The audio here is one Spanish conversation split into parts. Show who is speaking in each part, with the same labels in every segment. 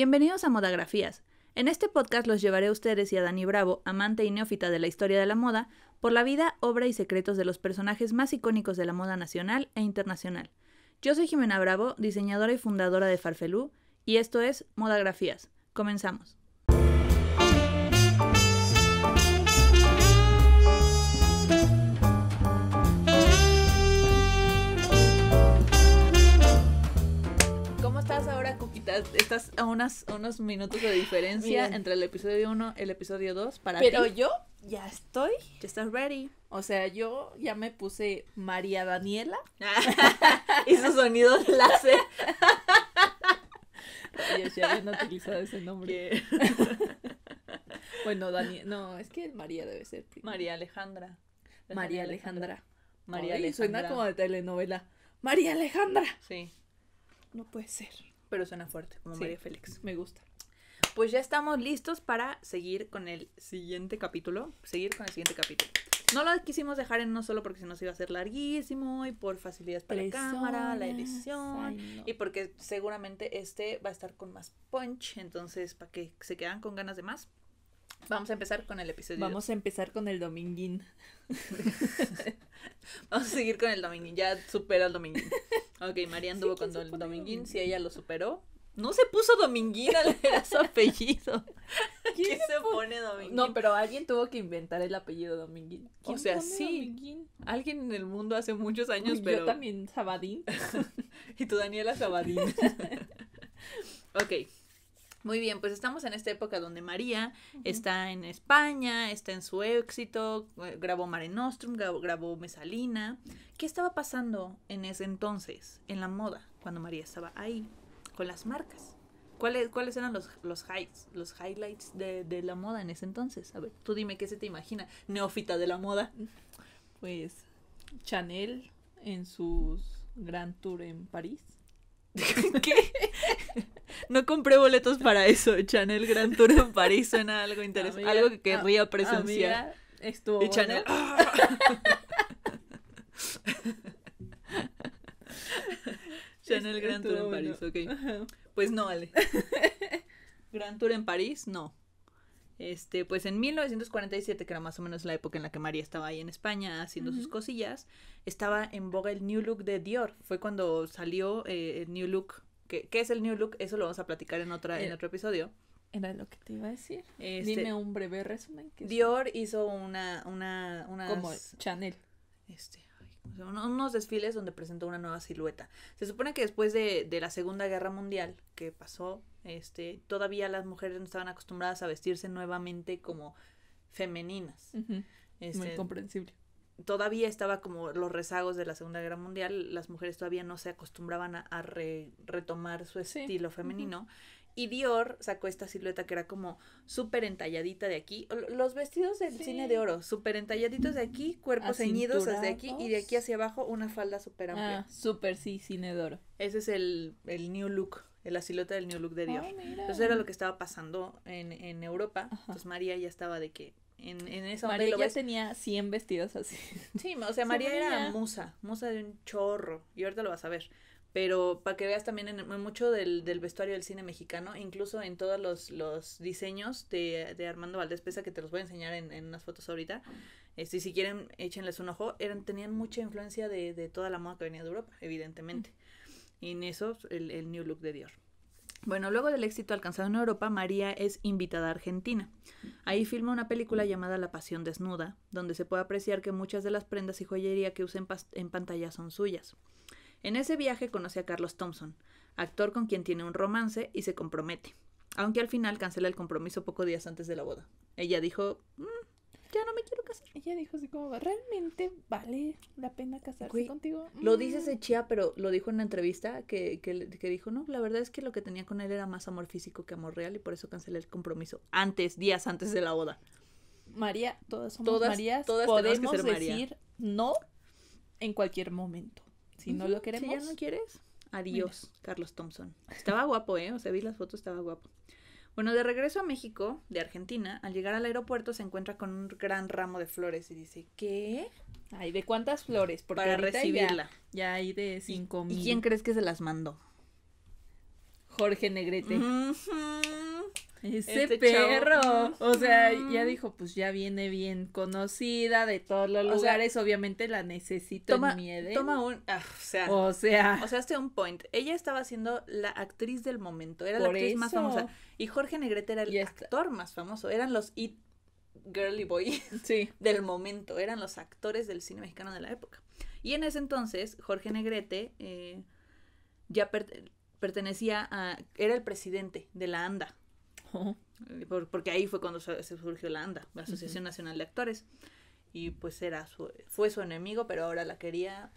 Speaker 1: Bienvenidos a Modagrafías. En este podcast los llevaré a ustedes y a Dani Bravo, amante y neófita de la historia de la moda, por la vida, obra y secretos de los personajes más icónicos de la moda nacional e internacional. Yo soy Jimena Bravo, diseñadora y fundadora de Farfelú, y esto es Modagrafías. Comenzamos. Estás a, unas, unos minutos de diferencia
Speaker 2: Bien.
Speaker 1: entre el episodio 1 y el episodio 2 para
Speaker 2: Pero
Speaker 1: ti.
Speaker 2: yo ya estoy.
Speaker 1: ¿Ya estás ready?
Speaker 2: O sea, yo ya me puse María Daniela.
Speaker 1: Hizo sonido láser.
Speaker 2: Rayos, ya habían utilizado ese nombre. Bueno, Daniela. No, es que María debe ser. prima.
Speaker 1: María Alejandra.
Speaker 2: María Alejandra.
Speaker 1: María Alejandra.
Speaker 2: Suena como de telenovela. María Alejandra.
Speaker 1: Sí,
Speaker 2: No puede ser.
Speaker 1: Pero suena fuerte, como
Speaker 2: Sí.
Speaker 1: María Félix.
Speaker 2: Me gusta.
Speaker 1: Pues ya estamos listos para seguir con el siguiente capítulo. Seguir con el siguiente capítulo. No lo quisimos dejar en no solo porque se nos iba a hacer larguísimo y por facilidades para la cámara, la edición.
Speaker 2: Ay, no.
Speaker 1: Y porque seguramente este va a estar con más punch, entonces para que se quedan con ganas de más. Vamos a empezar con el episodio.
Speaker 2: Vamos a empezar con el dominguín.
Speaker 1: Vamos a seguir con el dominguín. Ya supera el dominguín. Ok, María anduvo
Speaker 2: Sí, ¿quién
Speaker 1: con dominguín.
Speaker 2: dominguín?
Speaker 1: Si ella lo superó. No se puso dominguín, era su apellido. ¿Quién se pone dominguín?
Speaker 2: No, pero alguien tuvo que inventar el apellido dominguín.
Speaker 1: O
Speaker 2: ¿Quién
Speaker 1: sea,
Speaker 2: pone
Speaker 1: sí.
Speaker 2: Dominguín?
Speaker 1: Alguien en el mundo hace muchos años,
Speaker 2: Yo
Speaker 1: pero.
Speaker 2: también, Sabadín.
Speaker 1: Y tú, Daniela Sabadín. ok. Muy bien, pues estamos en esta época donde María está en España, está en su éxito, eh, grabó Mare Nostrum, grabó, grabó Mesalina. ¿Qué estaba pasando en ese entonces, en la moda, cuando María estaba ahí, con las marcas? ¿Cuáles, cuáles eran los, los, highs, los highlights de, de la moda en ese entonces? A ver, tú dime qué se te imagina, neófita de la moda.
Speaker 2: Pues Chanel en sus Grand Tour en París.
Speaker 1: ¿Qué? No compré boletos para eso. Chanel Grand Tour en París suena algo interesante.
Speaker 2: Amiga,
Speaker 1: algo que querría
Speaker 2: a-
Speaker 1: presenciar.
Speaker 2: amiga, estuvo
Speaker 1: y
Speaker 2: bueno.
Speaker 1: Chanel. Chanel Grand Tour en París,
Speaker 2: bueno.
Speaker 1: ok. Pues no, Ale. Grand Tour en París, no. Este, pues en 1947, que era más o menos la época en la que María estaba ahí en España haciendo sus cosillas, estaba en boga el New Look de Dior. Fue cuando salió eh, el New Look. ¿Qué, qué es el New Look? Eso lo vamos a platicar en, otra, en
Speaker 2: Eh,
Speaker 1: otro episodio.
Speaker 2: Era lo que te iba a decir.
Speaker 1: Este,
Speaker 2: Dime un breve resumen. que
Speaker 1: Dior hizo una, una, unas,
Speaker 2: Como Chanel.
Speaker 1: este, unos desfiles donde presentó una nueva silueta. Se supone que después de, de la Segunda Guerra Mundial que pasó, este, todavía las mujeres no estaban acostumbradas a vestirse nuevamente como femeninas.
Speaker 2: Muy
Speaker 1: Este,
Speaker 2: comprensible.
Speaker 1: todavía estaba como los rezagos de la Segunda Guerra Mundial, las mujeres todavía no se acostumbraban a, a re- retomar su
Speaker 2: Sí,
Speaker 1: estilo femenino. Y Dior sacó esta silueta que era como súper entalladita de aquí. Los vestidos del
Speaker 2: Sí.
Speaker 1: cine de oro, súper entalladitos de aquí, cuerpos ceñidos desde aquí y de aquí hacia abajo una falda súper amplia.
Speaker 2: Ah, súper sí, cine de oro.
Speaker 1: Ese es el, el new look, la silueta del new look de Dior.
Speaker 2: Ah, mira.
Speaker 1: Entonces era lo que estaba pasando en, en Europa.
Speaker 2: Ajá.
Speaker 1: Entonces María ya estaba de que en, en esa
Speaker 2: María ya
Speaker 1: ves-
Speaker 2: tenía 100 vestidos así.
Speaker 1: Sí, o sea,
Speaker 2: Se
Speaker 1: María era musa, musa de un chorro, y ahorita lo vas a ver. Pero para que veas también en, en mucho del, del vestuario del cine mexicano, incluso en todos los, los diseños de, de Armando Valdés Pesa, que te los voy a enseñar en, en unas fotos ahorita. Este, si quieren, échenles un ojo. Eran, tenían mucha influencia de, de toda la moda que venía de Europa, evidentemente. Y en eso, el, el new look de Dior. Bueno, luego del éxito alcanzado en Europa, María es invitada a Argentina. Ahí filma una película llamada La Pasión Desnuda, donde se puede apreciar que muchas de las prendas y joyería que usa en pantalla son suyas. En ese viaje conoce a Carlos Thompson, actor con quien tiene un romance y se compromete, aunque al final cancela el compromiso pocos días antes de la boda. Ella dijo, "Mm, ya no me quiero casar.
Speaker 2: Ella dijo así como, ¿realmente vale la pena casarse
Speaker 1: Güey,
Speaker 2: contigo?
Speaker 1: Lo
Speaker 2: Mm.
Speaker 1: dice ese chía, pero lo dijo en una entrevista que, que, que dijo, no, la verdad es que lo que tenía con él era más amor físico que amor real y por eso cancelé el compromiso antes, días antes de la boda.
Speaker 2: María, todas somos
Speaker 1: Todas-
Speaker 2: Marías.
Speaker 1: todas que
Speaker 2: podemos
Speaker 1: ser María.
Speaker 2: decir no en cualquier momento. Si no lo queremos,
Speaker 1: Si ya no quieres, adiós, Carlos Thompson. Estaba guapo, ¿eh? O sea, vi las fotos, estaba guapo. Bueno, de regreso a México, de Argentina, al llegar al aeropuerto se encuentra con un gran ramo de flores y dice, ¿qué?
Speaker 2: Ay, ¿de cuántas flores? Porque
Speaker 1: Para recibirla.
Speaker 2: Ya, ya hay de
Speaker 1: ¿Y,
Speaker 2: cinco
Speaker 1: ¿y
Speaker 2: mil.
Speaker 1: quién crees que se las mandó?
Speaker 2: Jorge Negrete. Ese
Speaker 1: Este
Speaker 2: perro. O sea, ya dijo, pues ya viene bien conocida de todos los
Speaker 1: O sea,
Speaker 2: lugares. Obviamente la necesito
Speaker 1: Toma,
Speaker 2: en mi Edén.
Speaker 1: toma un. ah, o sea.
Speaker 2: O sea,
Speaker 1: O sea, este un point. Ella estaba siendo la actriz del momento. Era la actriz
Speaker 2: eso.
Speaker 1: más famosa. Y Jorge Negrete era el
Speaker 2: está-
Speaker 1: actor más famoso. Eran los It Girly Boy
Speaker 2: Sí.
Speaker 1: del momento. Eran los actores del cine mexicano de la época. Y en ese entonces, Jorge Negrete eh, ya per- pertenecía a. Era el presidente de la ANDA.
Speaker 2: Oh,
Speaker 1: por- porque ahí fue cuando se surgió la ANDA, la Asociación Nacional de Actores. Y pues era su, fue su enemigo, pero ahora la quería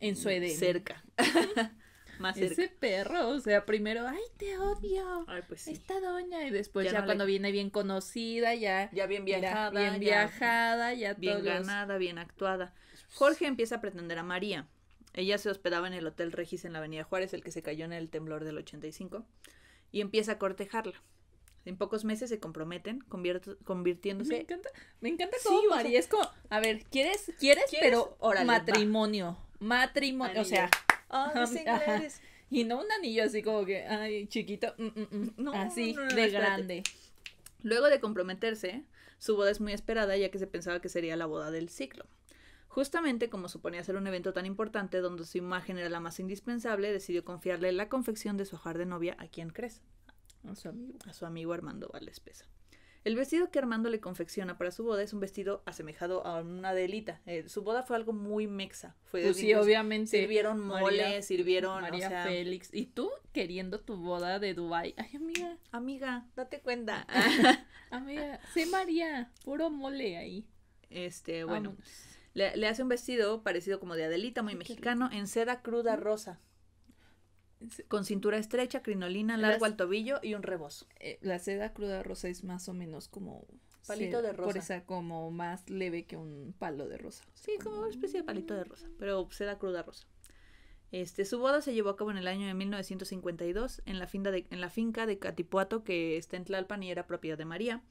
Speaker 2: En su Edén.
Speaker 1: cerca. Más cerca.
Speaker 2: Ese perro, o sea, primero, ay, te odio.
Speaker 1: Ay, pues sí.
Speaker 2: Esta doña. Y después
Speaker 1: Ya
Speaker 2: ya,
Speaker 1: no le-
Speaker 2: cuando viene bien conocida, ya.
Speaker 1: Ya bien viajada,
Speaker 2: bien
Speaker 1: ya
Speaker 2: viajada, ya
Speaker 1: bien
Speaker 2: todos
Speaker 1: ganada, bien actuada. Jorge empieza a pretender a María. Ella se hospedaba en el Hotel Regis en la Avenida Juárez, el que se cayó en el temblor del 85, y empieza a cortejarla. En pocos meses se comprometen, conviert-
Speaker 2: Me
Speaker 1: convirtiéndose
Speaker 2: encanta, me encanta
Speaker 1: Sí,
Speaker 2: cómo
Speaker 1: o sea-
Speaker 2: María es como, a ver, ¿quieres? ¿Quieres?
Speaker 1: ¿Quieres?
Speaker 2: Pero
Speaker 1: Órale, va.
Speaker 2: matrimonio. Matrimonio, o sea,
Speaker 1: ¡Ay,
Speaker 2: Ajá,
Speaker 1: sí, eres!
Speaker 2: y no un anillo así como que, ay, chiquito, mm, mm, mm,
Speaker 1: No,
Speaker 2: así,
Speaker 1: no, no,
Speaker 2: de grande.
Speaker 1: Luego de comprometerse, su boda es muy esperada ya que se pensaba que sería la boda del ciclo. Justamente como suponía ser un evento tan importante donde su imagen era la más indispensable, decidió confiarle la confección de su hojar de novia a quien crees,
Speaker 2: A su amigo.
Speaker 1: a su amigo Armando Valdespesa. El vestido que Armando le confecciona para su boda es un vestido asemejado a una Adelita. Eh, su boda fue algo muy mexa. Fue
Speaker 2: Pues sí, obviamente.
Speaker 1: Sirvieron mole,
Speaker 2: María-
Speaker 1: sirvieron,
Speaker 2: María
Speaker 1: o sea,
Speaker 2: Félix. Y tú queriendo tu boda de Dubai. Ay, amiga,
Speaker 1: amiga, date cuenta.
Speaker 2: amiga, sé María, puro mole ahí.
Speaker 1: este, bueno,
Speaker 2: Vámonos.
Speaker 1: Le, le hace un vestido parecido como de Adelita, muy
Speaker 2: qué
Speaker 1: mexicano, en seda cruda rosa, con cintura estrecha, crinolina, largo
Speaker 2: Las-
Speaker 1: al tobillo y un rebozo.
Speaker 2: Eh, la seda cruda rosa es más o menos como
Speaker 1: Palito de
Speaker 2: Por
Speaker 1: rosa.
Speaker 2: esa como más leve que un palo de rosa.
Speaker 1: Sí, como una especie de palito de rosa, pero seda cruda rosa. Este, su boda se llevó a cabo en el año de 1952 en la, finca de, en la finca de Catipuato que está en Tlalpan y era propiedad de María.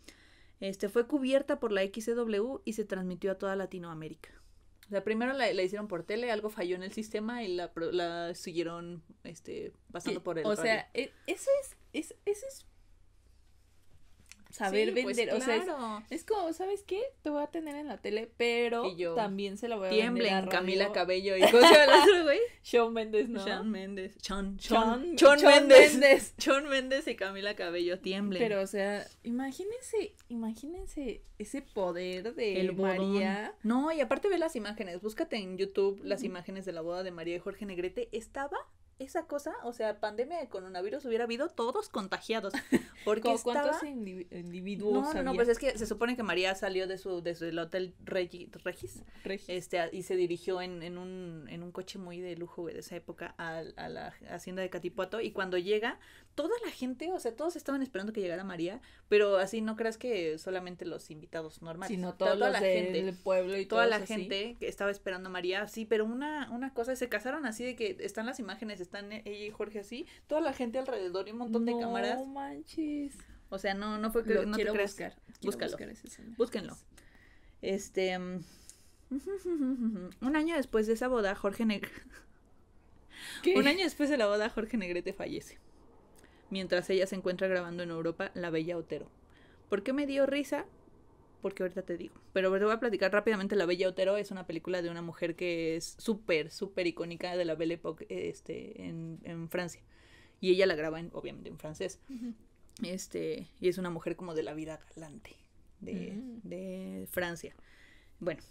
Speaker 1: Este, fue cubierta por la XCW y se transmitió a toda Latinoamérica. O sea, primero la, la hicieron por tele, algo falló en el sistema y la, pro- la siguieron este, pasando por el
Speaker 2: o
Speaker 1: radio.
Speaker 2: sea, e- eso es, es, eso es saber
Speaker 1: Sí, pues,
Speaker 2: vender. O sea, es,
Speaker 1: claro.
Speaker 2: es como, ¿sabes qué? Te voy a tener en la tele, pero
Speaker 1: Y yo,
Speaker 2: también se la voy a vender
Speaker 1: Tiemblen, Camila. Cabello y ¿cómo se llama el otro güey?
Speaker 2: Shawn Mendes, ¿no?
Speaker 1: Shawn. Chon,
Speaker 2: Shawn- Shawn
Speaker 1: Mendes.
Speaker 2: Mendes.
Speaker 1: Chon Mendes y Camila Cabello tiemblen.
Speaker 2: Pero, o sea, imagínense, imagínense ese poder de
Speaker 1: el bodón.
Speaker 2: María.
Speaker 1: No, y aparte ve las imágenes. Búscate en YouTube las imágenes de la boda de María y Jorge Negrete. Estaba esa cosa, o sea, pandemia de coronavirus hubiera habido todos contagiados. Porque
Speaker 2: ¿Cu-
Speaker 1: estaba...
Speaker 2: ¿Cuántos indivi- individuos
Speaker 1: No, no, no, pues es que se supone que María salió de su, de su del hotel Regi- Regis
Speaker 2: Regis.
Speaker 1: este, y se dirigió en, en, un, en un coche muy de lujo de esa época a, a la hacienda de Catipuato y cuando llega, toda la gente, o sea, todos estaban esperando que llegara María, pero así no creas que solamente los invitados normales,
Speaker 2: sino
Speaker 1: toda, la
Speaker 2: del
Speaker 1: gente.
Speaker 2: pueblo y
Speaker 1: Toda la
Speaker 2: así.
Speaker 1: gente que estaba esperando a María, sí, pero una, una cosa, se casaron así de que están las imágenes, están ella y Jorge así, toda la gente alrededor y un montón de
Speaker 2: No
Speaker 1: cámaras.
Speaker 2: manches.
Speaker 1: O sea, no, no fue que
Speaker 2: Lo
Speaker 1: no te
Speaker 2: quiero
Speaker 1: creas.
Speaker 2: buscar. quiero
Speaker 1: Búscalo.
Speaker 2: buscar.
Speaker 1: Búsquenlo. Este. mm, Un año después de esa boda, Jorge Negrete. Un año después de la boda, Jorge Negrete fallece. Mientras ella se encuentra grabando en Europa La Bella Otero. ¿Por qué me dio risa? Porque ahorita te digo. Pero te voy a platicar rápidamente. La Bella Otero es una película de una mujer que es súper, súper icónica de la Belle Époque este, en, en Francia. Y ella la graba, en, obviamente, en francés. Este, y es una mujer como de la vida galante de,
Speaker 2: Mm.
Speaker 1: de Francia. Bueno,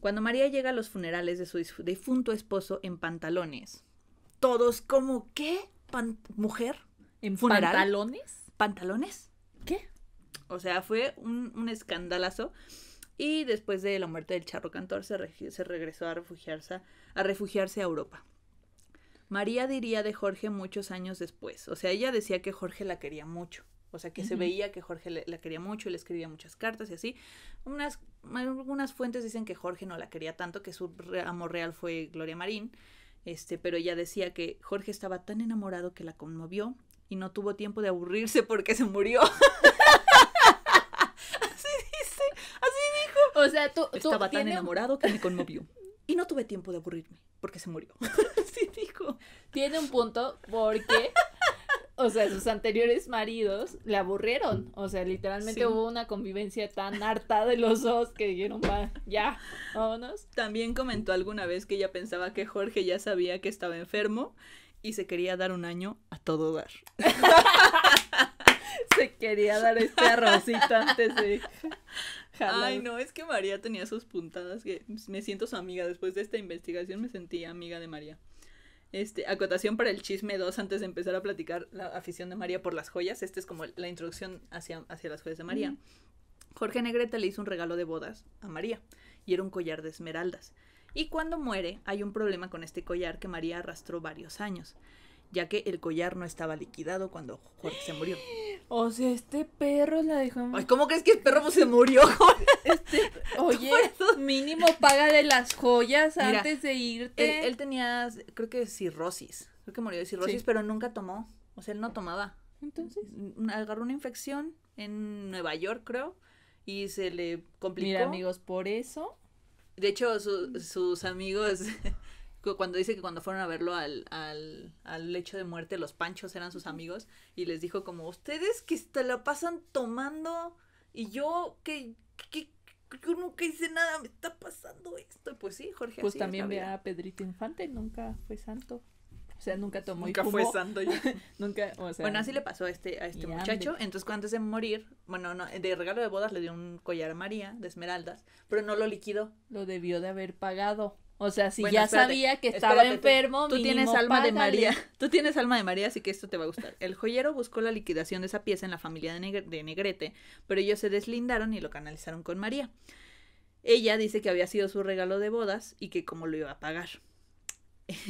Speaker 1: cuando María llega a los funerales de su difunto esposo en pantalones, todos como, ¿qué? Pan- ¿Mujer?
Speaker 2: ¿En
Speaker 1: ¿Funeral?
Speaker 2: pantalones?
Speaker 1: ¿Pantalones?
Speaker 2: ¿Qué?
Speaker 1: O sea, fue un, un escandalazo. Y después de la muerte del charro cantor se, se regresó a refugiarse, a refugiarse a Europa. María diría de Jorge muchos años después. O sea, ella decía que Jorge la quería mucho. O sea, que se veía que Jorge le- la quería mucho y le escribía muchas cartas y así. Unas, algunas fuentes dicen que Jorge no la quería tanto, que su re- amor real fue Gloria Marín. Este, pero ella decía que Jorge estaba tan enamorado que la conmovió y no tuvo tiempo de aburrirse porque se murió. así dice, así dijo.
Speaker 2: O sea, tú, tú
Speaker 1: Estaba tan
Speaker 2: tiene,
Speaker 1: enamorado que me conmovió. Y no tuve tiempo de aburrirme porque se murió. así dijo.
Speaker 2: tiene un punto porque, o sea, sus anteriores maridos le aburrieron. O sea, literalmente
Speaker 1: Sí.
Speaker 2: hubo una convivencia tan harta de los dos que dijeron, va, ya, vámonos.
Speaker 1: También comentó alguna vez que ella pensaba que Jorge ya sabía que estaba enfermo y se quería dar un año a todo dar.
Speaker 2: Se quería dar este arrocito antes de jalar.
Speaker 1: Ay, no, es que María tenía sus puntadas que me siento su amiga. Después de esta investigación me sentí amiga de María. Este, acotación para el chisme 2 antes de empezar a platicar la afición de María por las joyas. Esta es como la introducción hacia, hacia las joyas de María. Jorge Negrete le hizo un regalo de bodas a María y era un collar de esmeraldas. Y cuando muere hay un problema con este collar que María arrastró varios años, ya que el collar no estaba liquidado cuando Jorge se murió.
Speaker 2: O sea, este perro la dejó.
Speaker 1: Ay, ¿cómo crees que el perro se murió?
Speaker 2: Oye, mínimo paga de las joyas
Speaker 1: Mira,
Speaker 2: antes de irte.
Speaker 1: Él, él tenía, creo que cirrosis. Creo que murió de cirrosis,
Speaker 2: Sí.
Speaker 1: pero nunca tomó. O sea, él no tomaba.
Speaker 2: Entonces,
Speaker 1: Agarró una infección en Nueva York, creo, y se le complicó.
Speaker 2: mira, amigos, por eso.
Speaker 1: De hecho, su- sus amigos, cuando dice que cuando fueron a verlo al, al, al lecho de muerte, los panchos eran sus amigos, y les dijo como, ustedes que se la pasan tomando, y yo que, que, que yo nunca hice nada, me está pasando esto. Pues sí, Jorge.
Speaker 2: Pues
Speaker 1: así
Speaker 2: también ve a Pedrito Infante, nunca fue santo. O sea, nunca tomó
Speaker 1: Nunca
Speaker 2: y
Speaker 1: fue santo yo.
Speaker 2: Nunca, o sea.
Speaker 1: Bueno, así le pasó a este, a este muchacho.
Speaker 2: ande.
Speaker 1: Entonces, cuando antes de morir, bueno, no, de regalo de bodas le dio un collar a María de esmeraldas, pero no lo liquidó.
Speaker 2: Lo debió de haber pagado. O sea, si
Speaker 1: Bueno,
Speaker 2: ya
Speaker 1: espérate,
Speaker 2: sabía que estaba
Speaker 1: espérate,
Speaker 2: enfermo,
Speaker 1: Tú
Speaker 2: mínimo
Speaker 1: tienes alma de. María. Tú tienes alma de María, así que esto te va a gustar. El joyero buscó la liquidación de esa pieza en la familia de, Negre- de Negrete, pero ellos se deslindaron y lo canalizaron con María. Ella dice que había sido su regalo de bodas y que cómo lo iba a pagar.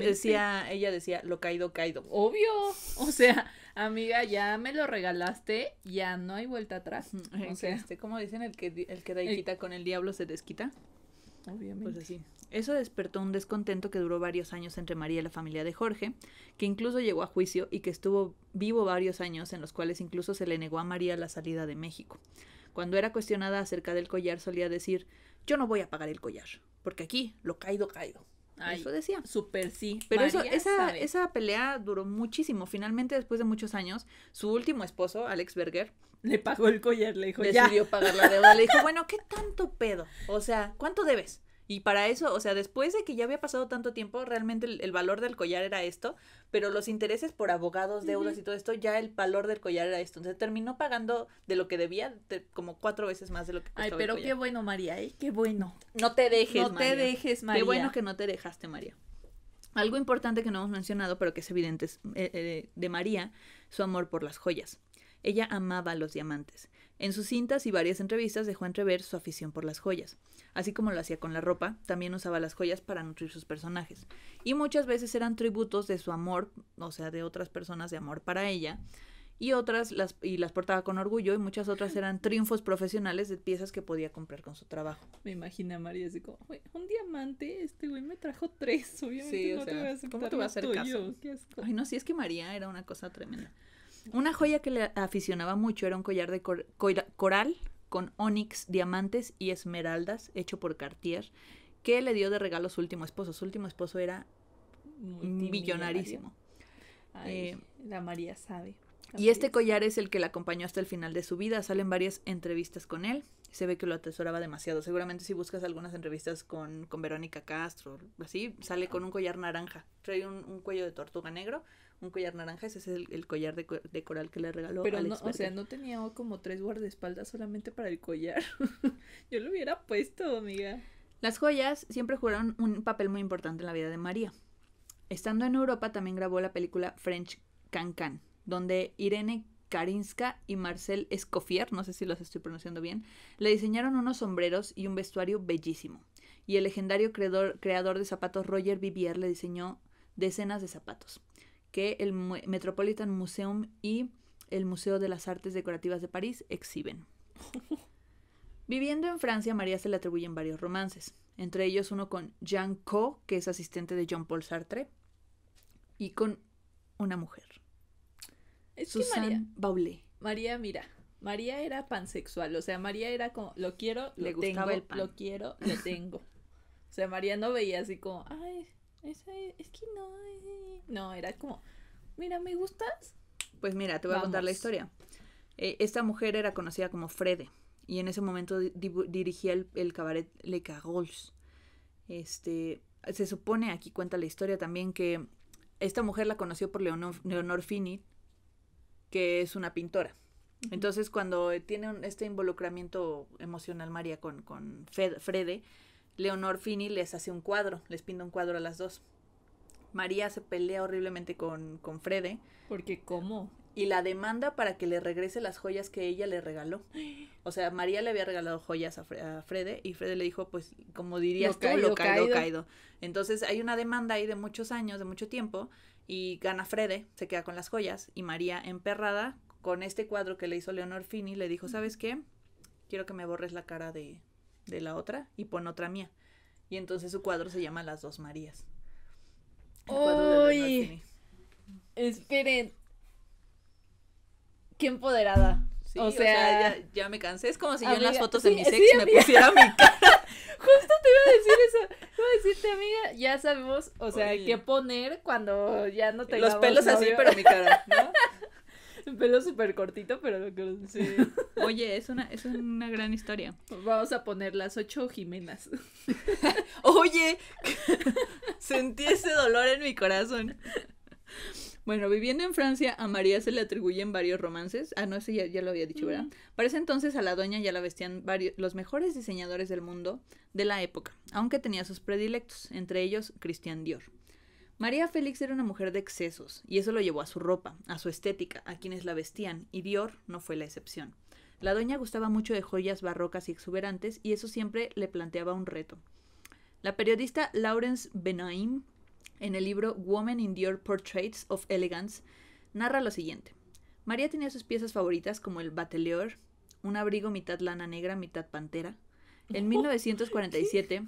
Speaker 1: Decía, ella decía, lo caído, caído.
Speaker 2: Obvio. O sea, amiga, ya me lo regalaste, ya no hay vuelta atrás.
Speaker 1: O
Speaker 2: O sea,
Speaker 1: este, como dicen, el que, el que da y
Speaker 2: el-
Speaker 1: quita con el diablo se desquita.
Speaker 2: Obviamente.
Speaker 1: Pues. Eso despertó un descontento que duró varios años entre María y la familia de Jorge, que incluso llegó a juicio y que estuvo vivo varios años en los cuales incluso se le negó a María la salida de México. Cuando era cuestionada acerca del collar solía decir, yo no voy a pagar el collar, porque aquí lo caído, caído.
Speaker 2: Ay,
Speaker 1: Eso decía.
Speaker 2: Super sí.
Speaker 1: Pero eso, esa,
Speaker 2: sabe.
Speaker 1: esa pelea duró muchísimo. Finalmente, después de muchos años, su último esposo, Alex Berger,
Speaker 2: Le pagó el collar, le dijo, ya.
Speaker 1: decidió pagar la deuda. Le dijo, bueno, ¿qué tanto pedo? O sea, ¿cuánto debes? Y para eso, o sea, después de que ya había pasado tanto tiempo, realmente el, el valor del collar era esto, pero los intereses por abogados, deudas y todo esto, ya el valor del collar era esto. Entonces terminó pagando de lo que debía, de- como cuatro veces más de lo que costaba
Speaker 2: Ay,
Speaker 1: el
Speaker 2: pero
Speaker 1: collar.
Speaker 2: qué bueno, María, ¿eh? Qué bueno.
Speaker 1: No te dejes,
Speaker 2: no
Speaker 1: María.
Speaker 2: te dejes, María.
Speaker 1: Qué bueno que no te dejaste, María. Algo importante que no hemos mencionado, pero que es evidente, es eh, eh, de María, su amor por las joyas. Ella amaba los diamantes. En sus cintas y varias entrevistas dejó entrever su afición por las joyas. Así como lo hacía con la ropa, también usaba las joyas para nutrir sus personajes. Y muchas veces eran tributos de su amor, o sea, de otras personas de amor para ella, y otras las y las portaba con orgullo y muchas otras eran triunfos profesionales de piezas que podía comprar con su trabajo.
Speaker 2: Me imagino a María así como, "Güey, un diamante, este güey me trajo tres, obviamente
Speaker 1: Sí, o
Speaker 2: no te
Speaker 1: sea,
Speaker 2: voy a aceptar
Speaker 1: ¿cómo te va a hacer caso?
Speaker 2: tuyos, qué asco".
Speaker 1: Ay, no, sí es que María era una cosa tremenda. Una joya que le aficionaba mucho era un collar de cor- cora- coral con onix, diamantes y esmeraldas hecho por Cartier que le dio de regalo a su último esposo. Su último esposo era millonarísimo. Eh,
Speaker 2: la María sabe. La
Speaker 1: Y este collar es el que la acompañó hasta el final de su vida. Salen varias entrevistas con él. Se ve que lo atesoraba demasiado. Seguramente si buscas algunas entrevistas con, con Verónica Castro, así, sale con un collar naranja. Trae un, un cuello de tortuga negro, un collar naranja. Ese es el, el collar de, de coral que le regaló
Speaker 2: Pero
Speaker 1: Alex
Speaker 2: no, o sea, no tenía como tres guardaespaldas solamente para el collar. Yo lo hubiera puesto, amiga.
Speaker 1: Las joyas siempre jugaron un papel muy importante en la vida de María. Estando en Europa también grabó la película French Cancan, donde Irene Karinska y Marcel Escoffier, no sé si los estoy pronunciando bien, le diseñaron unos sombreros y un vestuario bellísimo. Y el legendario creador, creador de zapatos Roger Vivier le diseñó decenas de zapatos, que el Metropolitan Museum y el Museo de las Artes Decorativas de París exhiben. Viviendo en Francia, María se le atribuyen varios romances, entre ellos uno con Jean Co, que es asistente de Jean-Paul Sartre, y con una mujer,
Speaker 2: Es que María,
Speaker 1: Baulé.
Speaker 2: María, mira, María era pansexual, o sea, María era como, lo quiero, lo
Speaker 1: Le gustaba
Speaker 2: tengo,
Speaker 1: el pan.
Speaker 2: lo quiero, lo tengo. O sea, María no veía así como, ay, esa es, es que no, eh". no, era como, mira, ¿me gustas?
Speaker 1: Pues mira, te voy a contar la historia. Eh, esta mujer era conocida como Frede y en ese momento di- dirigía el, el cabaret Le Carols. Este, se supone, aquí cuenta la historia también, que esta mujer la conoció por Leonor, Leonor Fini, que es una pintora. Entonces, cuando tiene un- este involucramiento emocional María con, con Fed- Frede, Leonor Fini les hace un cuadro, les pinta un cuadro a las dos. María se pelea horriblemente con, con Frede
Speaker 2: Porque, ¿cómo?
Speaker 1: y la demanda para que le regrese las joyas que ella le regaló. O sea, María le había regalado joyas a, Fre- a Frede y Frede le dijo, pues, como dirías
Speaker 2: Lo
Speaker 1: tú,
Speaker 2: caído,
Speaker 1: lo caído,
Speaker 2: caído.
Speaker 1: caído. Entonces hay una demanda ahí de muchos años, de mucho tiempo, y gana Frede, se queda con las joyas, y María, emperrada, con este cuadro que le hizo Leonor Fini, le dijo, ¿sabes qué? Quiero que me borres la cara de, de la otra y pon otra mía. Y entonces su cuadro se llama Las dos Marías. El cuadro de.
Speaker 2: Esperen. Qué empoderada.
Speaker 1: Sí,
Speaker 2: o sea,
Speaker 1: ya, ya me cansé. Es como si yo en las fotos
Speaker 2: sí,
Speaker 1: de mi
Speaker 2: sí,
Speaker 1: sex me
Speaker 2: amiga.
Speaker 1: pusiera mi cara.
Speaker 2: Justo te iba a decir eso. Iba a decirte, amiga, ya sabemos, o sea,
Speaker 1: Oye.
Speaker 2: qué poner cuando ya no tengamos
Speaker 1: Los pelos así, pero mi cara, ¿no?
Speaker 2: El pelo súper cortito, pero
Speaker 1: Sí. Oye, es una, es una gran historia.
Speaker 2: vamos a poner las ocho Jimenas.
Speaker 1: Oye, sentí ese dolor en mi corazón. Bueno, viviendo en Francia, a María se le atribuyen varios romances. Ah, no, ese ya, ya lo había dicho, ¿verdad? Para ese entonces a la doña ya la vestían varios, los mejores diseñadores del mundo de la época, aunque tenía sus predilectos, entre ellos Christian Dior. María Félix era una mujer de excesos, y eso lo llevó a su ropa, a su estética, a quienes la vestían, y Dior no fue la excepción. La doña gustaba mucho de joyas barrocas y exuberantes, y eso siempre le planteaba un reto. La periodista Laurence Benaim, en el libro Women in Dior Portraits of Elegance, narra lo siguiente. María tenía sus piezas favoritas como el Batelior, un abrigo mitad lana negra, mitad pantera. En 1947,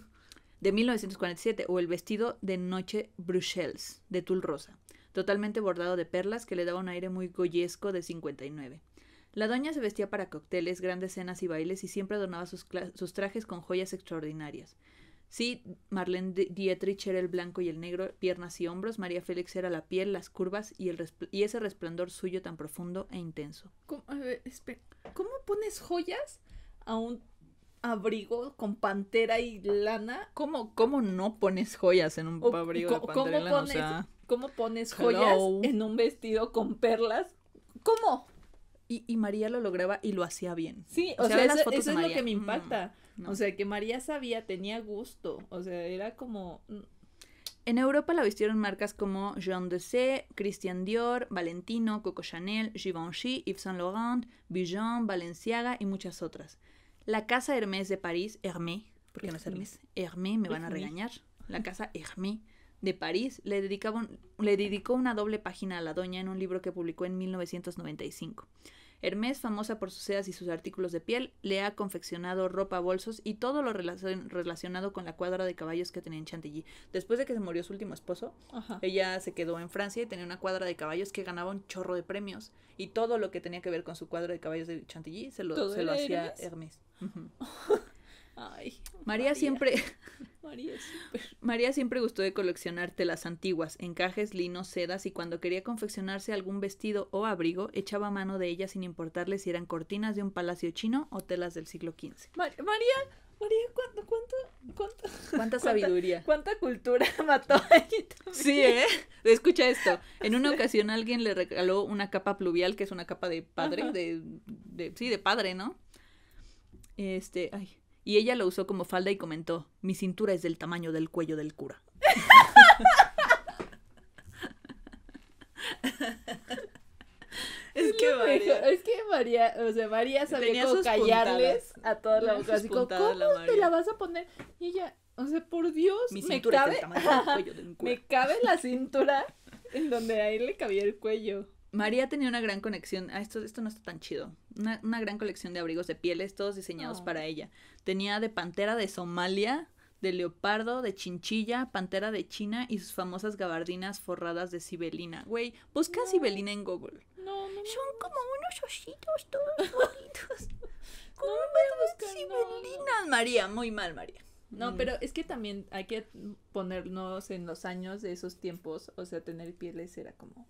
Speaker 1: de 1947, o el vestido de noche Bruxelles, de tul rosa, totalmente bordado de perlas que le daba un aire muy goyesco de 59. La doña se vestía para cócteles, grandes cenas y bailes y siempre adornaba sus, sus trajes con joyas extraordinarias. Sí, Marlene Di- Dietrich era el blanco y el negro, piernas y hombros, María Félix era la piel, las curvas y, el y ese resplandor suyo tan profundo e intenso.
Speaker 2: ¿Cómo, ¿cómo pones joyas a un abrigo con pantera y lana?
Speaker 1: ¿Cómo, cómo no pones joyas en un
Speaker 2: O
Speaker 1: abrigo de
Speaker 2: ¿cómo
Speaker 1: pantalón? O
Speaker 2: pones-
Speaker 1: sea,
Speaker 2: ¿Cómo pones
Speaker 1: Hello.
Speaker 2: joyas en un vestido con perlas? ¿Cómo?
Speaker 1: y, y María lo lograba y lo hacía bien.
Speaker 2: Sí,
Speaker 1: O
Speaker 2: o,
Speaker 1: sea,
Speaker 2: sea, eso, es lo que me
Speaker 1: Mm,
Speaker 2: impacta.
Speaker 1: no.
Speaker 2: O sea, que María sabía, tenía gusto. O sea, era como... mm,
Speaker 1: En Europa la vistieron marcas como Jean Dessay, Christian Dior, Valentino, Coco Chanel, Givenchy, Yves Saint Laurent, Bijon, Balenciaga y muchas otras. La casa Hermès de París, Hermès, porque no es Hermès, Hermès, me van a regañar. La casa Hermès de París le, dedicaba un- le dedicó una doble página a la doña en un libro que publicó en 1995. Hermès, famosa por sus sedas y sus artículos de piel, le ha confeccionado ropa, bolsos y todo lo relacion- relacionado con la cuadra de caballos que tenía en Chantilly. Después de que se murió su último esposo,
Speaker 2: Ajá.
Speaker 1: ella se quedó en Francia y tenía una cuadra de caballos que ganaba un chorro de premios. Y todo lo que tenía que ver con su cuadra de caballos de Chantilly se lo,
Speaker 2: ¿Todo
Speaker 1: se lo
Speaker 2: era
Speaker 1: hacía?
Speaker 2: Hermès. Ay,
Speaker 1: María siempre,
Speaker 2: María
Speaker 1: siempre gustó de coleccionar telas antiguas, encajes, linos, sedas y cuando quería confeccionarse algún vestido o abrigo, echaba mano de ellas sin importarle si eran cortinas de un palacio chino o telas del siglo XV.
Speaker 2: Mar- María, María, ¿cuánto, cuánto, cuánto,
Speaker 1: ¿Cuánta sabiduría?
Speaker 2: cuánta cultura mató ahí también?
Speaker 1: Sí, ¿eh? Escucha esto. En una ocasión alguien le regaló una capa pluvial, que es una capa de padre, de, de- sí, de padre, ¿no? Este, ay. Y ella lo usó como falda y comentó, mi cintura es del tamaño del cuello del cura. es que
Speaker 2: mejor- Es que María, o sea, María sabía
Speaker 1: Tenía
Speaker 2: cómo
Speaker 1: sus
Speaker 2: callarles
Speaker 1: puntadas.
Speaker 2: a toda la boca. Así como,
Speaker 1: la
Speaker 2: ¿cómo te
Speaker 1: María.
Speaker 2: la vas a poner? Y ella, o sea, por Dios,
Speaker 1: mi
Speaker 2: me
Speaker 1: cintura
Speaker 2: cabe,
Speaker 1: es del tamaño del cuello del cura.
Speaker 2: me cabe la cintura en donde ahí le cabía el cuello.
Speaker 1: María tenía una gran conexión. Ah, esto, esto no está tan chido. Una, una gran colección de abrigos de pieles, todos diseñados
Speaker 2: Oh.
Speaker 1: para ella. Tenía de pantera de Somalia, de leopardo, de chinchilla, pantera de China y sus famosas gabardinas forradas de sibelina. Güey, busca
Speaker 2: No.
Speaker 1: sibelina en Google.
Speaker 2: No, no, no.
Speaker 1: Son como unos ositos todos bonitos.
Speaker 2: No me
Speaker 1: Sibelinas, María. Muy mal, María.
Speaker 2: No,
Speaker 1: Mm.
Speaker 2: pero es que también hay que ponernos en los años de esos tiempos. O sea, tener pieles era como.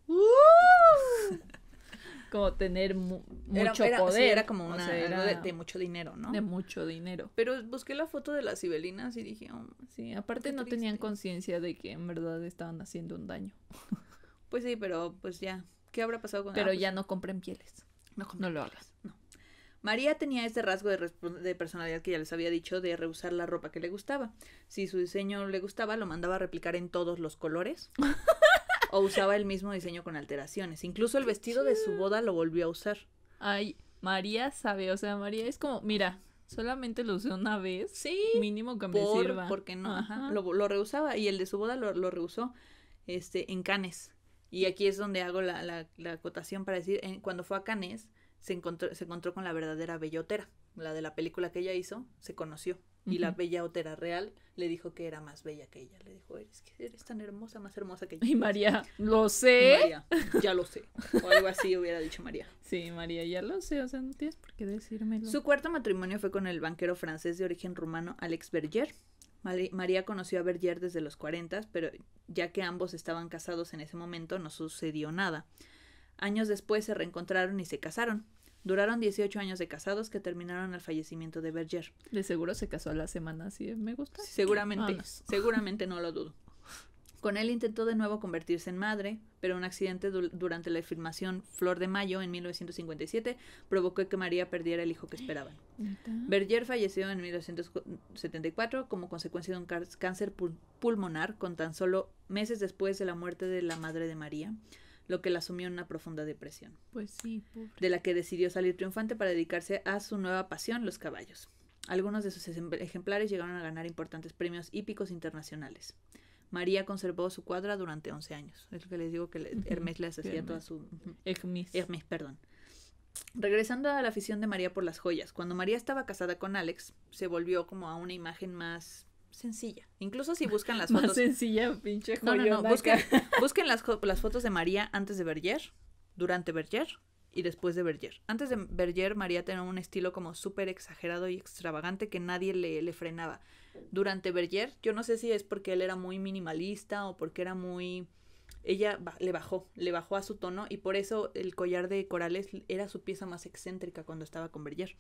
Speaker 2: como tener mu-
Speaker 1: Era-
Speaker 2: mucho
Speaker 1: era, sí,
Speaker 2: poder.
Speaker 1: era como
Speaker 2: o
Speaker 1: una,
Speaker 2: sea,
Speaker 1: algo
Speaker 2: era
Speaker 1: de, de mucho dinero, ¿no?
Speaker 2: de mucho dinero.
Speaker 1: Pero busqué la foto de las Sibelinas y dije, oh,
Speaker 2: Sí, aparte no tenían
Speaker 1: triste.
Speaker 2: conciencia de que en verdad estaban haciendo un daño.
Speaker 1: pues sí, pero pues ya. ¿Qué habrá pasado con
Speaker 2: Pero
Speaker 1: ah, pues,
Speaker 2: ya no compren pieles.
Speaker 1: no,
Speaker 2: No lo hagas.
Speaker 1: María tenía este rasgo de, de personalidad que ya les había dicho de rehusar la ropa que le gustaba. Si su diseño le gustaba, lo mandaba a replicar en todos los colores. o usaba el mismo diseño con alteraciones. Incluso el vestido de su boda lo volvió a usar.
Speaker 2: Ay, María sabe, o sea, María es como, mira, solamente lo usé una vez.
Speaker 1: Sí,
Speaker 2: Mínimo que me
Speaker 1: por,
Speaker 2: sirva.
Speaker 1: porque no, ajá, lo, lo rehusaba y el de su boda lo, lo rehusó este, en Cannes. Y aquí es donde hago la, la, la acotación para decir, en- cuando fue a Cannes se encontró, se encontró con la verdadera bellotera, la de la película que ella hizo, se conoció. Y la bella otera real le dijo que era más bella que ella. Le dijo, eres que eres tan hermosa, más hermosa que yo.
Speaker 2: Y María, lo sé.
Speaker 1: María, ya lo sé. O algo así hubiera dicho María.
Speaker 2: Sí, María, ya lo sé, o sea, no tienes por qué decírmelo.
Speaker 1: Su cuarto matrimonio fue con el banquero francés de origen rumano Alex Berger. María conoció a Berger desde los 40, pero ya que ambos estaban casados en ese momento no sucedió nada. Años después se reencontraron y se casaron. Duraron 18 años de casados que terminaron al fallecimiento de Berger.
Speaker 2: De seguro se casó a la semana, así me gusta.
Speaker 1: Seguramente,
Speaker 2: Vámonos.
Speaker 1: seguramente no lo dudo. Con él intentó de nuevo convertirse en madre, pero un accidente du- durante la filmación Flor de Mayo en 1957 provocó que María perdiera el hijo que esperaban. Berger falleció en 1974 como consecuencia de un cáncer pul- pulmonar con tan solo meses después de la muerte de la madre de María, lo que la sumió en una profunda depresión,
Speaker 2: Pues sí, pobre.
Speaker 1: de la que decidió salir triunfante para dedicarse a su nueva pasión, los caballos. Algunos de sus ejem- ejemplares llegaron a ganar importantes premios hípicos internacionales. María conservó su cuadra durante 11 años. Es lo que les digo que le- Hermes les hacía toda su...
Speaker 2: Hermes.
Speaker 1: Hermes, perdón. Regresando a la afición de María por las joyas, cuando María estaba casada con Alex, se volvió como a una imagen más sencilla. Incluso si buscan las
Speaker 2: Más
Speaker 1: fotos.
Speaker 2: sencilla, pinche
Speaker 1: No, no, no, busquen, las, las fotos de María antes de Berger, durante Berger y después de Berger. Antes de Berger, María tenía un estilo como súper exagerado y extravagante que nadie le, le frenaba. Durante Berger, yo no sé si es porque él era muy minimalista o porque era muy... Ella le bajó, le bajó a su tono y por eso el collar de corales era su pieza más excéntrica cuando estaba con Berger.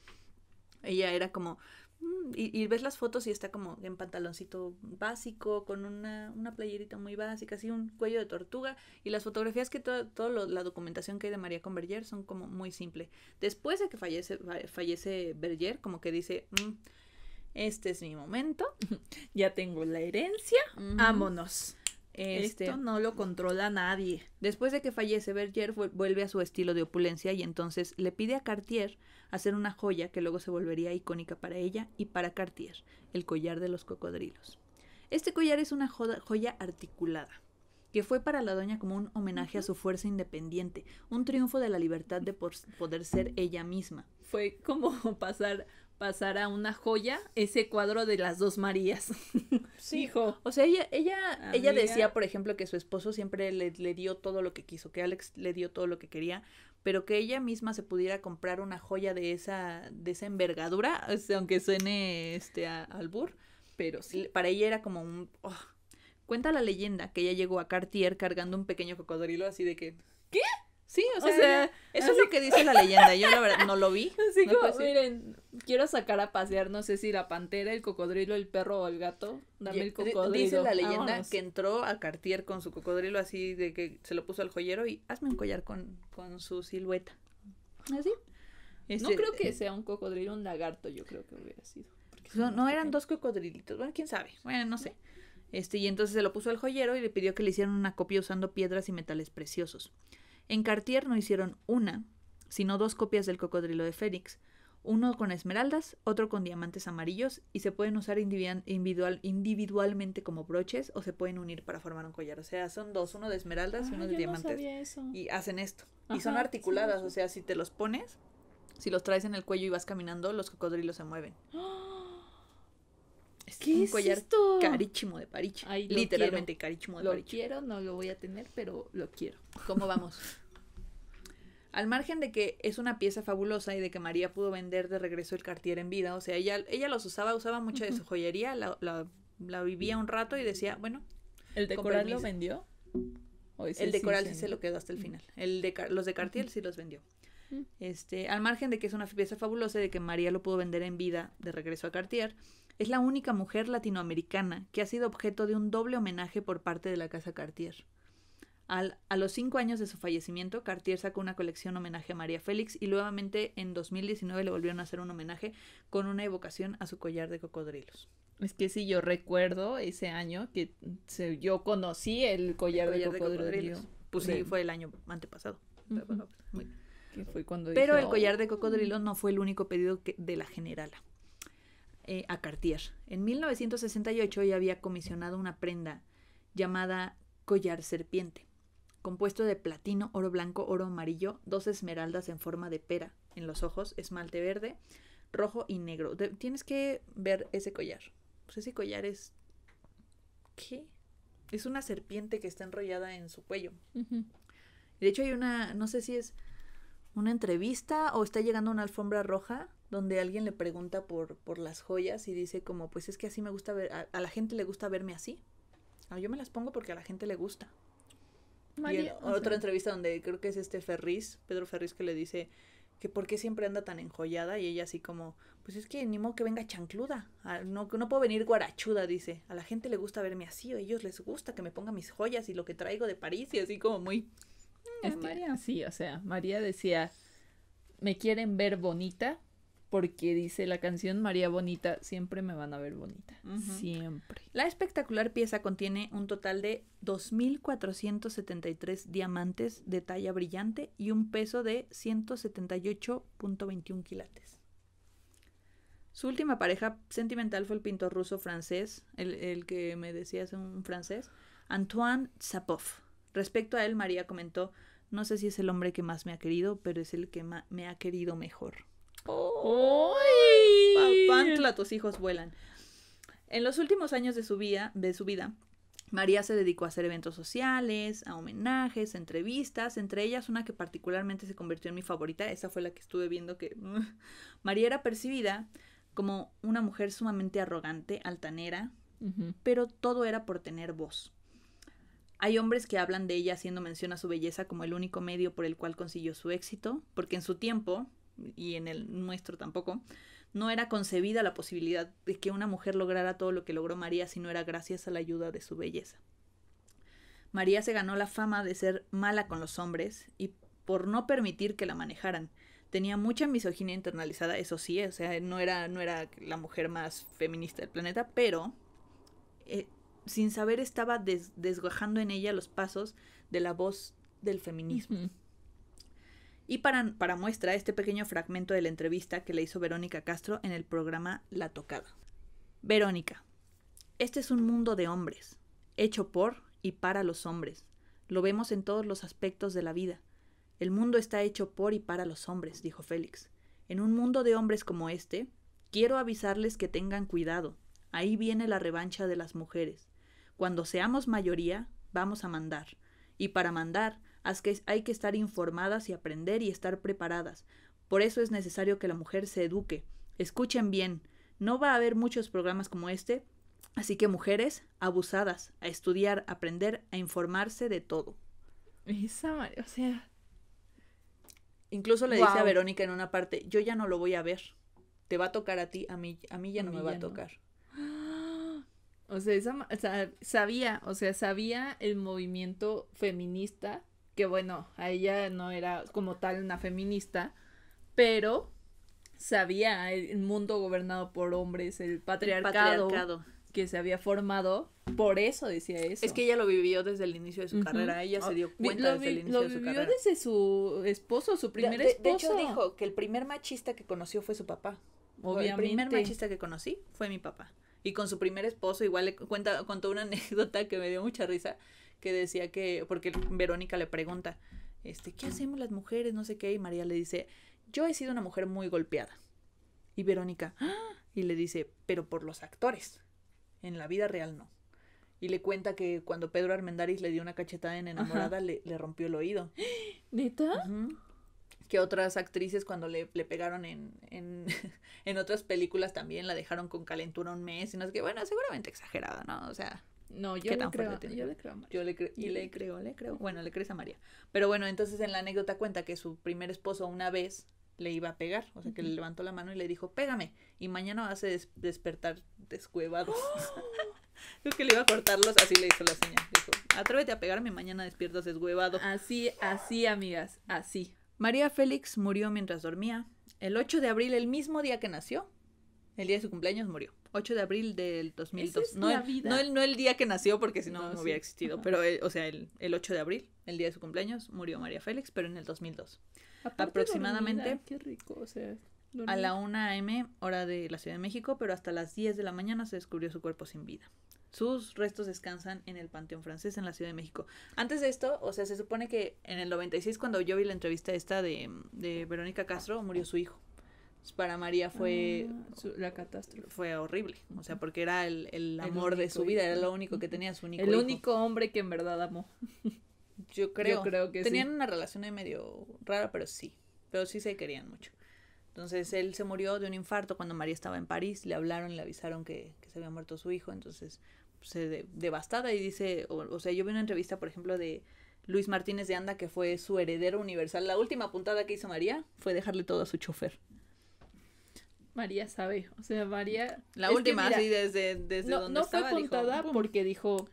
Speaker 1: Ella era como... mm, Y, y ves las fotos y está como en pantaloncito básico, con una, una playerita muy básica, así un cuello de tortuga. Y las fotografías que todo lo- la documentación que hay de María con Berger son como muy simple. Después de que fallece, fa- fallece Berger, como que dice, "Mm, este es mi momento.
Speaker 2: Ya tengo la herencia.
Speaker 1: Ujú.
Speaker 2: Vámonos.
Speaker 1: Este,
Speaker 2: Esto no lo controla nadie.
Speaker 1: Después de que fallece Berger, vu- vuelve a su estilo de opulencia y entonces le pide a Cartier hacer una joya que luego se volvería icónica para ella y para Cartier, el collar de los cocodrilos. Este collar es una joya articulada, que fue para la doña como un homenaje a su fuerza independiente, un triunfo de la libertad de poder ser ella misma.
Speaker 2: Fue como pasar, pasar a una joya ese cuadro de las dos Marías. Hijo.
Speaker 1: O sea, ella, ella, ella decía, por ejemplo, que su esposo siempre le, le dio todo lo que quiso, que Alex le dio todo lo que quería, pero que ella misma se pudiera comprar una joya de esa, de esa envergadura, o sea, aunque suene este a, albur, pero sí, para ella era como un oh. cuenta la leyenda que ella llegó a Cartier cargando un pequeño cocodrilo así de que ¿Qué? Sí, o
Speaker 2: O
Speaker 1: sea, eso
Speaker 2: así
Speaker 1: es lo que dice la leyenda. Yo la verdad no lo vi.
Speaker 2: Así
Speaker 1: No
Speaker 2: como, miren, quiero sacar a pasear, no sé si la pantera, el cocodrilo, el perro o el gato. Dame el cocodrilo.
Speaker 1: Dice la leyenda
Speaker 2: vámonos.
Speaker 1: que entró a Cartier con su cocodrilo así de que se lo puso al joyero y hazme un collar con, con su silueta. Así.
Speaker 2: No
Speaker 1: Este,
Speaker 2: creo que sea un cocodrilo, un lagarto, yo creo que hubiera sido.
Speaker 1: No, no eran dos cocodrilitos. Bueno, quién sabe. Bueno, no sé. Este, y entonces se lo puso al joyero y le pidió que le hicieran una copia usando piedras y metales preciosos. En Cartier no hicieron una, sino dos copias del cocodrilo de Félix. Uno con esmeraldas, otro con diamantes amarillos, y se pueden usar individual, individual- individualmente como broches o se pueden unir para formar un collar. O sea, son dos, uno de esmeraldas y
Speaker 2: Ah,
Speaker 1: uno de
Speaker 2: yo no
Speaker 1: diamantes.
Speaker 2: sabía eso.
Speaker 1: y hacen esto. y son articuladas,
Speaker 2: sí,
Speaker 1: o sea, si te los pones, si los traes en el cuello y vas caminando, los cocodrilos se mueven. Es
Speaker 2: ¿Qué
Speaker 1: un
Speaker 2: es
Speaker 1: collar
Speaker 2: esto?
Speaker 1: carísimo de Parich.
Speaker 2: Ay,
Speaker 1: Literalmente carísimo de
Speaker 2: Lo
Speaker 1: Parich.
Speaker 2: quiero, no lo voy a tener, pero lo quiero.
Speaker 1: ¿Cómo vamos? Al margen de que es una pieza fabulosa y de que María pudo vender de regreso el Cartier en vida, o sea, ella, ella los usaba, usaba mucho de su joyería, la, la, la vivía un rato y decía, bueno,
Speaker 2: ¿El de
Speaker 1: Con
Speaker 2: Coral lo vendió? ¿O ese
Speaker 1: el de
Speaker 2: sí
Speaker 1: Coral
Speaker 2: se
Speaker 1: sí se lo quedó hasta el final. El de los de Cartier sí los vendió. Este, al margen de que es una pieza fabulosa y de que María lo pudo vender en vida de regreso a Cartier, es la única mujer latinoamericana que ha sido objeto de un doble homenaje por parte de la casa Cartier. Al- a los cinco años de su fallecimiento, Cartier sacó una colección homenaje a María Félix y nuevamente en 2019 le volvieron a hacer un homenaje con una evocación a su collar de cocodrilos.
Speaker 2: Es que sí, yo recuerdo ese año que se- yo conocí el collar,
Speaker 1: Collar
Speaker 2: de cocodrilo.
Speaker 1: Pues sí, fue el año antepasado.
Speaker 2: Ujú.
Speaker 1: Muy-
Speaker 2: Que fue cuando
Speaker 1: Pero
Speaker 2: dije,
Speaker 1: el collar de cocodrilo no fue el único pedido que- de la generala eh, a Cartier. En 1968 ella había comisionado una prenda llamada collar serpiente, compuesto de platino, oro blanco, oro amarillo, dos esmeraldas en forma de pera en los ojos, esmalte verde, rojo y negro. De- tienes que ver ese collar. Pues ese collar es... ¿Qué? Es una serpiente que está enrollada en su cuello.
Speaker 2: Ujú.
Speaker 1: De hecho, hay una, no sé si es una entrevista o está llegando una alfombra roja donde alguien le pregunta por, por las joyas y dice como, pues es que así me gusta ver, a, a la gente le gusta verme así. Ah, yo me las pongo porque a la gente le gusta. Y en
Speaker 2: María,
Speaker 1: otra entrevista donde creo que es este Ferriz, Pedro Ferriz, que le dice que por qué siempre anda tan enjollada y ella así como, pues es que ni modo que venga chancluda, ah, no, no puedo venir guarachuda, dice, a la gente le gusta verme así, o a ellos les gusta que me ponga mis joyas y lo que traigo de París y así como muy...
Speaker 2: es que- sí, o sea, María decía, me quieren ver bonita porque dice la canción María Bonita, siempre me van a ver bonita, siempre.
Speaker 1: La espectacular pieza contiene un total de 2.473 diamantes de talla brillante y un peso de 178.21 quilates. Su última pareja sentimental fue el pintor ruso francés, el, el que me decías un francés, Antoine Sapov. Respecto a él, María comentó, no sé si es el hombre que más me ha querido, pero es el que me ha querido mejor.
Speaker 2: ¡Ay!
Speaker 1: Papantla, tus hijos vuelan. En los últimos años de su vida, de su vida, María se dedicó a hacer eventos sociales, a homenajes, entrevistas, entre ellas una que particularmente se convirtió en mi favorita, esa fue la que estuve viendo que María era percibida como una mujer sumamente arrogante, altanera, pero todo era por tener voz. Hay hombres que hablan de ella haciendo mención a su belleza como el único medio por el cual consiguió su éxito, porque en su tiempo, y en el nuestro tampoco, no era concebida la posibilidad de que una mujer lograra todo lo que logró María si no era gracias a la ayuda de su belleza. María se ganó la fama de ser mala con los hombres y por no permitir que la manejaran. Tenía mucha misoginia internalizada, eso sí, o sea, no era, no era la mujer más feminista del planeta, pero eh, sin saber estaba des- desgajando en ella los pasos de la voz del feminismo. Y para, para muestra este pequeño fragmento de la entrevista que le hizo Verónica Castro en el programa La Tocada. Verónica, este es un mundo de hombres, hecho por y para los hombres. Lo vemos en todos los aspectos de la vida. El mundo está hecho por y para los hombres, dijo Félix. En un mundo de hombres como este, quiero avisarles que tengan cuidado. Ahí viene la revancha de las mujeres. Cuando seamos mayoría, vamos a mandar. Y para mandar, hay que estar informadas y aprender y estar preparadas. Por eso es necesario que la mujer se eduque. Escuchen bien, no va a haber muchos programas como este, así que mujeres, abusadas, a estudiar, a aprender, a informarse de todo.
Speaker 2: Esa o sea,
Speaker 1: Incluso le dice a. Verónica en una parte, yo ya no lo voy a ver. Te va a tocar a ti, a mí, a mí ya
Speaker 2: A
Speaker 1: no
Speaker 2: mí
Speaker 1: me va a
Speaker 2: no.
Speaker 1: tocar.
Speaker 2: O sea, esa o sea, sabía, o sea, sabía el movimiento feminista, que bueno, a ella no era como tal una feminista, pero sabía el, mundo gobernado por hombres, el patriarcado,
Speaker 1: Patriarcado.
Speaker 2: que se había formado, por eso decía eso.
Speaker 1: Es que ella lo vivió desde el inicio de su carrera. Ella se
Speaker 2: Ah,
Speaker 1: dio cuenta desde el inicio de su
Speaker 2: vivió
Speaker 1: carrera.
Speaker 2: desde su esposo, su primer
Speaker 1: de,
Speaker 2: esposo.
Speaker 1: de hecho dijo que el primer machista que conoció fue su papá. Fue El primer
Speaker 2: Obviamente.
Speaker 1: machista que conocí fue mi papá. Y con su primer esposo igual le cuenta, contó una anécdota que me dio mucha risa, que decía que, porque Verónica le pregunta, este, ¿qué hacemos las mujeres? No sé qué, y María le dice, yo he sido una mujer muy golpeada. Y Verónica, "Ah", y le dice, pero por los actores, en la vida real no. Y le cuenta que cuando Pedro Armendáriz le dio una cachetada en enamorada, le, le rompió el oído.
Speaker 2: ¿Neta?
Speaker 1: Que otras actrices cuando le, le pegaron en, en, en otras películas también la dejaron con calentura un mes y no sé qué, bueno, seguramente exagerada, ¿no? O sea,
Speaker 2: No, yo
Speaker 1: ¿Qué
Speaker 2: le creo, yo le creo a María.
Speaker 1: yo le, cre- y le creo, le creo. Bueno, le crees a María. Pero bueno, entonces en la anécdota cuenta que su primer esposo una vez le iba a pegar, o sea que le levantó la mano y le dijo, pégame, y mañana vas a des- despertar descuevado. Creo que le iba a cortarlos, así le hizo la señal. Dijo, atrévete a pegarme, mañana despiertas deshuevado.
Speaker 2: Así, así, amigas, así.
Speaker 1: María Félix murió mientras dormía. El 8 de abril, el mismo día que nació, el día de su cumpleaños, murió. 8 de abril del 2002.
Speaker 2: es
Speaker 1: no,
Speaker 2: la
Speaker 1: el,
Speaker 2: vida.
Speaker 1: no, el, no el día que nació, porque si no,
Speaker 2: No,
Speaker 1: hubiera existido.
Speaker 2: Ajá.
Speaker 1: Pero, el- o sea, el, el 8 de abril, el día de su cumpleaños, murió María Félix, pero en el 2002.
Speaker 2: Aparte
Speaker 1: Aproximadamente-
Speaker 2: dormida, Qué rico, o sea.
Speaker 1: A la
Speaker 2: dormida.
Speaker 1: 1 a.m., hora de la Ciudad de México, pero hasta las 10 de la mañana se descubrió su cuerpo sin vida. Sus restos descansan en el Panteón Francés en la Ciudad de México. Antes de esto, o sea, se supone que en el 96, cuando yo vi la entrevista esta de, de Verónica Castro, murió su hijo. Entonces, para María fue,
Speaker 2: Ah, su- la catástrofe.
Speaker 1: fue horrible. O sea, porque era el, el
Speaker 2: El
Speaker 1: amor de su vida, era lo único que tenía, su único
Speaker 2: El
Speaker 1: hijo.
Speaker 2: único hombre que en verdad amó.
Speaker 1: Yo creo.
Speaker 2: Yo creo que
Speaker 1: Tenían
Speaker 2: sí.
Speaker 1: una relación medio rara, pero sí. Pero sí se querían mucho. Entonces él se murió de un infarto cuando María estaba en París. Le hablaron, le avisaron que, que se había muerto su hijo. Entonces pues, se de- devastada y dice, o, o sea, yo vi una entrevista, por ejemplo, de Luis Martínez de Anda, que fue su heredero universal. La última puntada que hizo María fue dejarle todo a su chofer.
Speaker 2: María sabe. O sea, María.
Speaker 1: La
Speaker 2: es que
Speaker 1: última,
Speaker 2: mira,
Speaker 1: así desde, desde
Speaker 2: no,
Speaker 1: donde
Speaker 2: no fue
Speaker 1: estaba. dijo,
Speaker 2: contada porque dijo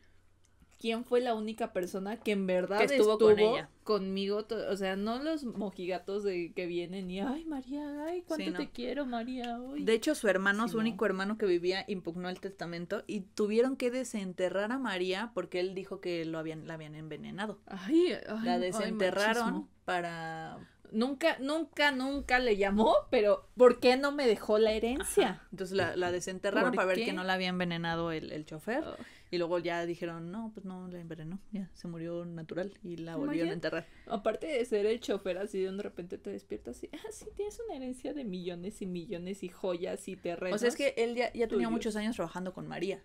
Speaker 2: quién fue la única persona que en verdad
Speaker 1: Que
Speaker 2: estuvo,
Speaker 1: estuvo con ella.
Speaker 2: conmigo o sea no los mojigatos de que vienen y ay María ay cuánto
Speaker 1: Sí, no.
Speaker 2: te quiero María ay".
Speaker 1: De hecho, su hermano,
Speaker 2: Sí,
Speaker 1: su
Speaker 2: no.
Speaker 1: único hermano que vivía, impugnó el testamento y tuvieron que desenterrar a María porque él dijo que lo habían, la habían envenenado.
Speaker 2: ay, ay,
Speaker 1: La desenterraron para...
Speaker 2: nunca nunca nunca le llamó pero ¿por qué no me dejó la herencia
Speaker 1: Ajá. Entonces la, la desenterraron
Speaker 2: ¿Por
Speaker 1: para ver que no la había envenenado el, el chofer.
Speaker 2: Ay,
Speaker 1: Y luego ya dijeron, no, pues no la envenenó. Ya, se murió natural y la volvieron a enterrar.
Speaker 2: aparte de ser el chofer así de repente te despiertas y ah sí tienes una herencia de millones y millones y joyas y terrenos
Speaker 1: O sea, es que él ya, ya tenía muchos años trabajando con María.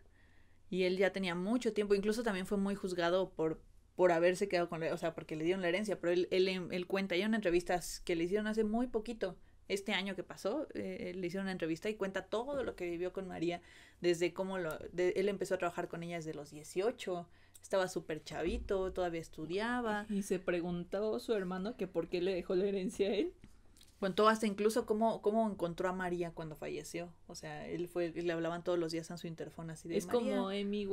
Speaker 1: Y él ya tenía mucho tiempo. Incluso también fue muy juzgado por, por haberse quedado con o sea, porque le dieron la herencia. Pero él, él, él cuenta, hay una entrevista que le hicieron hace muy poquito. Este año que pasó, eh, le hicieron una entrevista y cuenta todo lo que vivió con María. Desde cómo lo, de- él empezó a trabajar con ella desde los 18. Estaba súper chavito, todavía estudiaba.
Speaker 2: Y se preguntó su hermano que por qué le dejó la herencia a él.
Speaker 1: Contó hasta incluso cómo, cómo encontró a María cuando falleció. O sea, él fue, le hablaban todos los días en su interfón así de
Speaker 2: Es
Speaker 1: "María".
Speaker 2: como Amy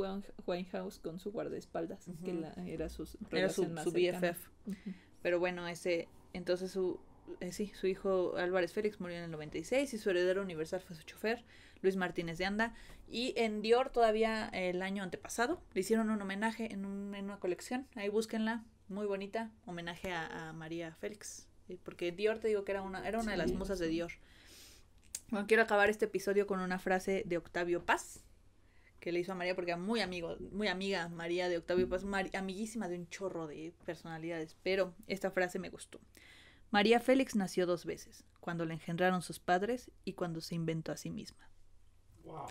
Speaker 2: Winehouse con su guardaespaldas, que la- era su
Speaker 1: Era su,
Speaker 2: más
Speaker 1: su. BFF. Pero bueno, ese, entonces su, eh, sí, su hijo Álvarez Félix murió en el 96 y su heredero universal fue su chofer, Luis Martínez de Anda. Y en Dior todavía el año antepasado le hicieron un homenaje en, un- en una colección. Ahí búsquenla, muy bonita, homenaje a, a María Félix. Porque Dior te digo que era una, era una de las
Speaker 2: Sí,
Speaker 1: musas de. Dior. Bueno, quiero acabar este episodio con una frase de Octavio Paz que le hizo a María porque era muy amigo, muy amiga María de Octavio Paz, amiguísima de un chorro de personalidades, pero esta frase me gustó. María Félix nació dos veces, cuando la engendraron sus padres y cuando se inventó a sí misma.
Speaker 3: Wow.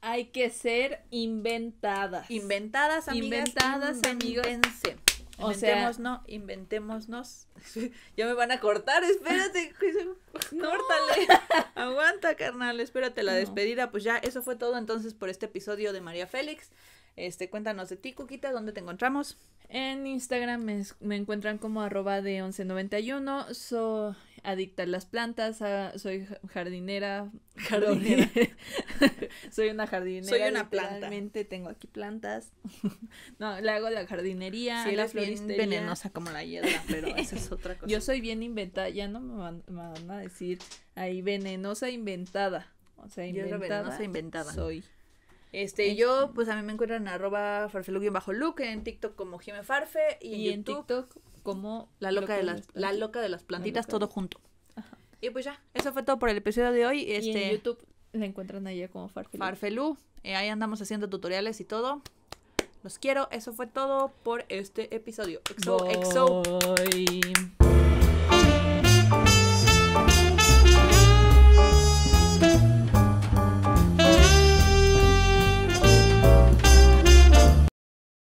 Speaker 2: Hay que ser inventadas.
Speaker 1: Inventadas, amigas,
Speaker 2: Inventadas, amigos. O sea-
Speaker 1: Inventémonos, no, inventémonos. ya me van a cortar, espérate. Córtale. Aguanta, carnal, espérate la
Speaker 2: No.
Speaker 1: despedida. Pues ya, eso fue todo entonces por este episodio de María Félix. Este, cuéntanos de ti, Cuquita, ¿dónde te encontramos?
Speaker 2: En Instagram me, me encuentran como arroba de 1191. Soy adicta a las plantas. a- soy ja- jardinera.
Speaker 1: Jardinera.
Speaker 2: soy una jardinera.
Speaker 1: Soy una planta.
Speaker 2: Tengo aquí plantas. no, le hago la jardinería.
Speaker 1: Sí,
Speaker 2: la
Speaker 1: eres bien
Speaker 2: floristería.
Speaker 1: venenosa como la hiedra, pero esa es otra cosa.
Speaker 2: Yo soy bien inventada. Ya no me van, me van a decir ahí venenosa inventada. O sea,
Speaker 1: Yo era
Speaker 2: inventada.
Speaker 1: venenosa inventada.
Speaker 2: Soy.
Speaker 1: Este, yo, pues a mí me encuentran en arroba farfelu-look, en TikTok como Jime Farfe y en
Speaker 2: Y en
Speaker 1: YouTube
Speaker 2: TikTok como
Speaker 1: La loca de las, la loca de las plantitas, todo junto.
Speaker 2: Ajá.
Speaker 1: Y pues ya, eso fue todo por el episodio de hoy.
Speaker 2: Y
Speaker 1: Este,
Speaker 2: en YouTube la encuentran allá como Farfelu.
Speaker 1: Farfelu, eh, ahí andamos haciendo tutoriales y todo. Los quiero, eso fue todo por este episodio. Exo, exo.
Speaker 2: Bye.